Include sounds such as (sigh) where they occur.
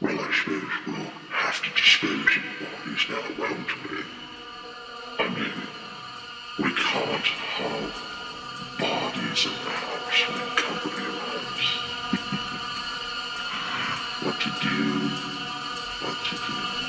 Well, I suppose we'll have to dispose of the bodies now, around me. I mean, we can't have bodies in the house when company arrives. (laughs) what to do? What to do?